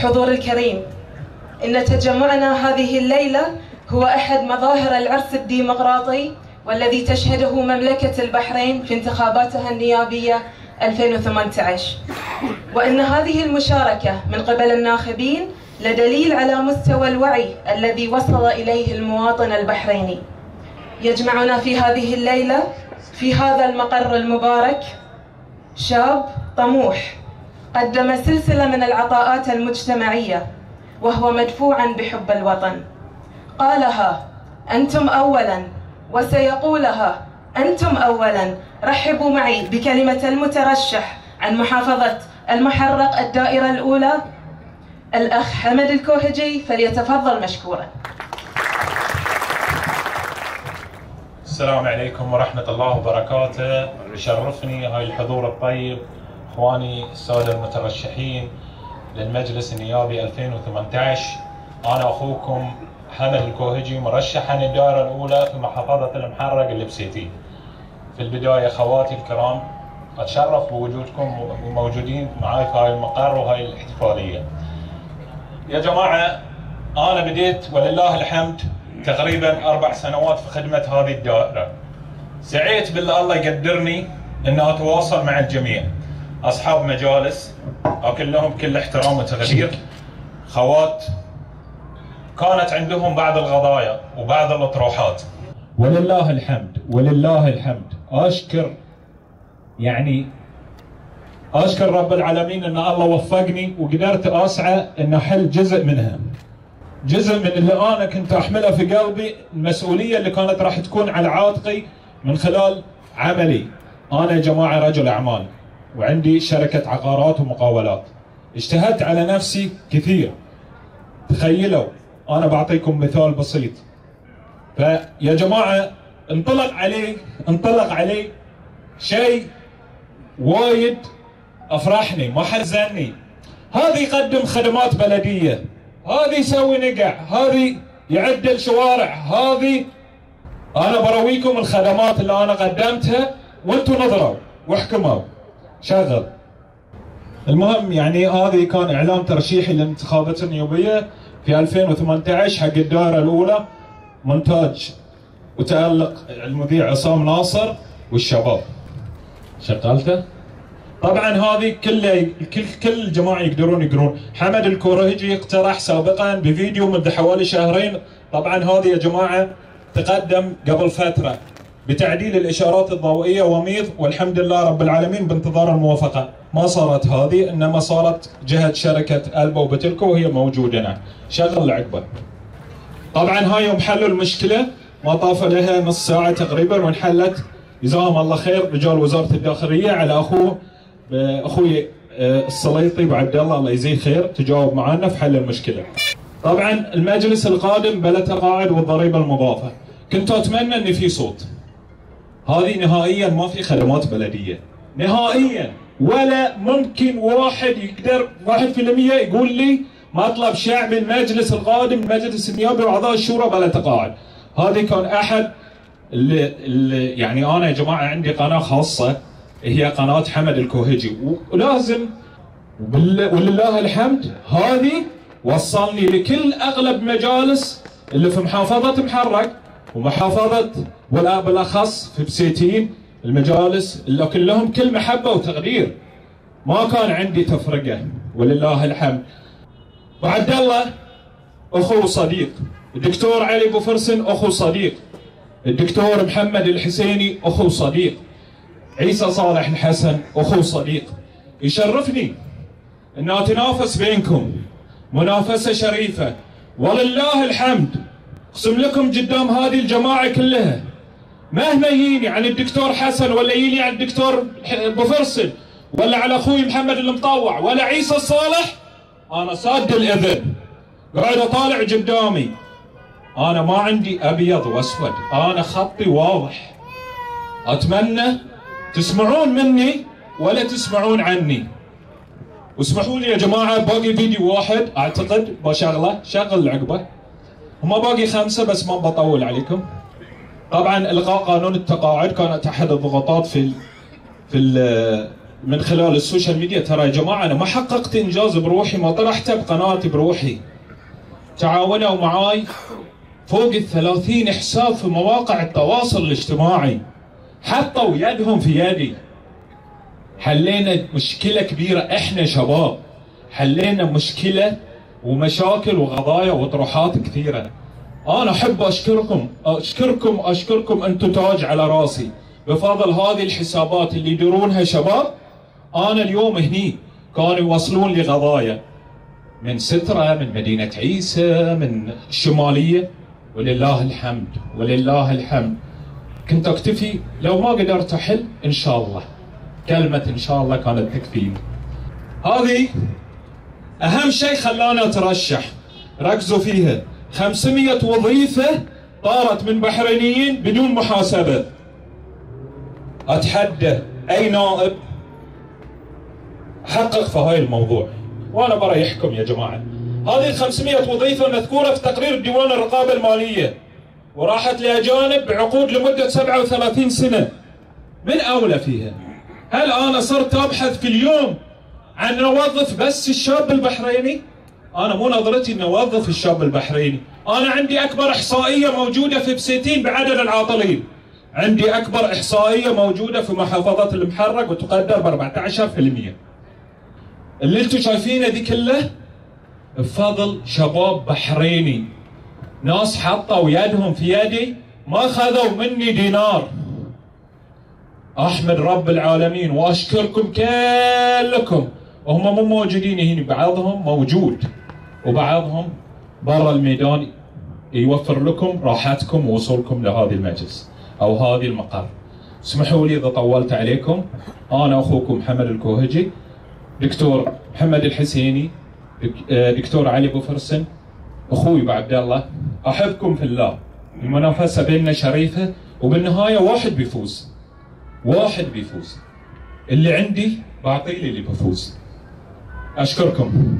الحضور الكريم. إن تجمعنا هذه الليلة هو أحد مظاهر العرس الديمقراطي والذي تشهده مملكة البحرين في انتخاباتها النيابية 2018 وأن هذه المشاركة من قبل الناخبين لدليل على مستوى الوعي الذي وصل إليه المواطن البحريني. يجمعنا في هذه الليلة في هذا المقر المبارك شاب طموح. قدم سلسلة من العطاءات المجتمعية وهو مدفوعا بحب الوطن. قالها أنتم أولا. وسيقولها أنتم أولا. رحبوا معي بكلمة المترشح عن محافظة المحرق الدائرة الأولى. الأخ حمد الكوهجي فليتفضل مشكورا. السلام عليكم ورحمة الله وبركاته. يشرفني هاي الحضور الطيب. إخواني السادة المترشحين للمجلس النيابي 2018 أنا أخوكم حمد الكوهجي مرشحا الدائرة الأولى في محافظة المحرق اللبسيتي في البداية خواتي الكرام أتشرف بوجودكم وموجودين معي في هاي المقر وهاي الاحتفالية. يا جماعة أنا بديت ولله الحمد تقريبا أربع سنوات في خدمة هذه الدائرة. سعيت بالله الله يقدرني ان أتواصل مع الجميع. أصحاب مجالس اكل لهم كل احترام وتقدير خوات كانت عندهم بعض القضايا وبعض الأطروحات. ولله الحمد ولله الحمد. أشكر يعني أشكر رب العالمين إن الله وفقني وقدرت أسعى إن أحل جزء منها. جزء من اللي أنا كنت أحمله في قلبي المسؤولية اللي كانت راح تكون على عاتقي من خلال عملي. أنا يا جماعة رجل أعمال. وعندي شركة عقارات ومقاولات. اجتهدت على نفسي كثير. تخيلوا أنا بعطيكم مثال بسيط. فيا جماعة انطلق عليه انطلق عليه شيء وايد أفرحني ما حزني هذا يقدم خدمات بلدية. هذه يسوي نقع. هذه يعدل شوارع هذه أنا برويكم الخدمات اللي أنا قدمتها وأنتم نظروا واحكموا. شغل. المهم يعني هذه كان إعلان ترشيحي للانتخابات النيوبيه في 2018 حق الدائره الأولى. مونتاج وتألق المذيع عصام ناصر والشباب. شغلته؟ طبعا هذه كل كل كل الجماعه يقدرون يقرون. حمد الكورهجي اقترح سابقا بفيديو منذ حوالي شهرين. طبعا هذه يا جماعة تقدم قبل فترة. بتعديل الإشارات الضوئية وميض والحمد لله رب العالمين بانتظار الموافقة ما صارت هذه إنما صارت جهة شركة ألبا وبتلكو وهي موجودة نعم شغل العقبة طبعا هاي يوم حلوا المشكلة ما طاف لها نص ساعة تقريبا وانحلت جزاهم الله خير رجال وزارة الداخلية على أخوه أخوي السليطي وعبد الله الله يجزيه خير تجاوب معنا في حل المشكلة. طبعا المجلس القادم بلا تقاعد والضريبة المضافة. كنت أتمنى ان في صوت. هذه نهائيا ما في خدمات بلدية. نهائيا ولا ممكن واحد يقدر واحد في المية يقول لي مطلب شعبي المجلس القادم المجلس النيابي وأعضاء الشورى بلا تقاعد. هذه كان أحد اللي, اللي يعني أنا يا جماعة عندي قناة خاصة هي قناة حمد الكوهجي ولازم ولله الحمد هذه وصلني لكل أغلب مجالس اللي في محافظة محرق ومحافظة ولا بالأخص في بسيتين المجالس اللي كلهم كل محبة وتقدير. ما كان عندي تفرقة ولله الحمد. وعبد الله أخو صديق. الدكتور علي بوفرسن أخو صديق. الدكتور محمد الحسيني أخو صديق. عيسى صالح الحسن أخو صديق. يشرفني ان أتنافس بينكم. منافسة شريفة. ولله الحمد. اقسم لكم قدام هذه الجماعة كلها. مهما يجيني عن الدكتور حسن ولا يجيني عن الدكتور بوفرسل ولا على أخوي محمد المطوع ولا عيسى الصالح؟ أنا ساد الأذن. قاعد أطالع قدامي. أنا ما عندي أبيض وأسود. أنا خطي واضح. أتمنى تسمعون مني ولا تسمعون عني. واسمحوا لي يا جماعة باقي فيديو واحد. أعتقد بشغله شغل العقبه هم باقي خمسة بس ما بطول عليكم. طبعا إلغاء قانون التقاعد كانت أحد الضغوطات في في من خلال السوشيال ميديا. ترى يا جماعة أنا ما حققت إنجاز بروحي ما طرحته بقناتي بروحي. تعاونوا معاي فوق الثلاثين حساب في مواقع التواصل الاجتماعي. حطوا يدهم في يدي. حلينا مشكلة كبيرة إحنا شباب. حلينا مشكلة ومشاكل وقضايا وطروحات كثيرة. أنا أحب أشكركم أشكركم أشكركم أنتم تاج على راسي. بفضل هذه الحسابات اللي يديرونها شباب أنا اليوم هني كانوا يوصلون لي قضايا من سترة من مدينة عيسى من الشمالية. ولله الحمد ولله الحمد. كنت أكتفي لو ما قدرت أحل إن شاء الله. كلمة إن شاء الله كانت تكفيني. هذه أهم شيء خلانا اترشح ركزوا فيها 500 وظيفة طارت من بحرينيين بدون محاسبة. أتحدى. أي نائب؟ حقق في هاي الموضوع. وأنا بريحكم يا جماعة. هذه ال 500 وظيفة مذكورة في تقرير ديوان الرقابة المالية. وراحت لأجانب بعقود لمدة 37 سنة. من أولى فيها؟ هل أنا صرت أبحث في اليوم عن نوظف بس الشاب البحريني؟ أنا مو نظرتي اني اوظف الشاب البحريني، أنا عندي أكبر إحصائية موجودة في بسيتين بعدد العاطلين. عندي أكبر إحصائية موجودة في محافظة المحرق وتقدر ب 14%. اللي أنتم شايفينه دي كله بفضل شباب بحريني ناس حطوا يدهم في يدي ما خذوا مني دينار أحمد رب العالمين وأشكركم كلكم وهم مو موجودين هنا بعضهم موجود وبعضهم برا الميدان يوفر لكم راحتكم ووصولكم لهذه المجلس أو هذه المقر. اسمحوا لي إذا طولت عليكم. أنا أخوكم محمد الكوهجي دكتور محمد الحسيني دكتور علي ابو فرسن أخوي ابو عبد الله. أحبكم في الله. المنافسة بيننا شريفة وبالنهاية واحد بيفوز. واحد بيفوز. اللي عندي بعطيه اللي بيفوز أشكركم.